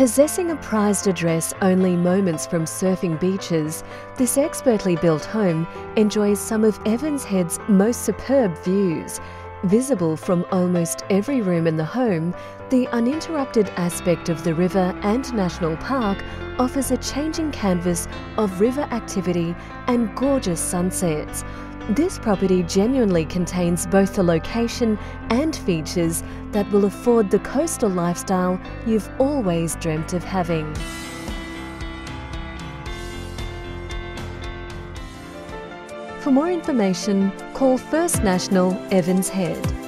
Possessing a prized address only moments from surfing beaches, this expertly built home enjoys some of Evans Head's most superb views. Visible from almost every room in the home, the uninterrupted aspect of the river and national park offers a changing canvas of river activity and gorgeous sunsets. This property genuinely contains both the location and features that will afford the coastal lifestyle you've always dreamt of having. For more information, call First National Evans Head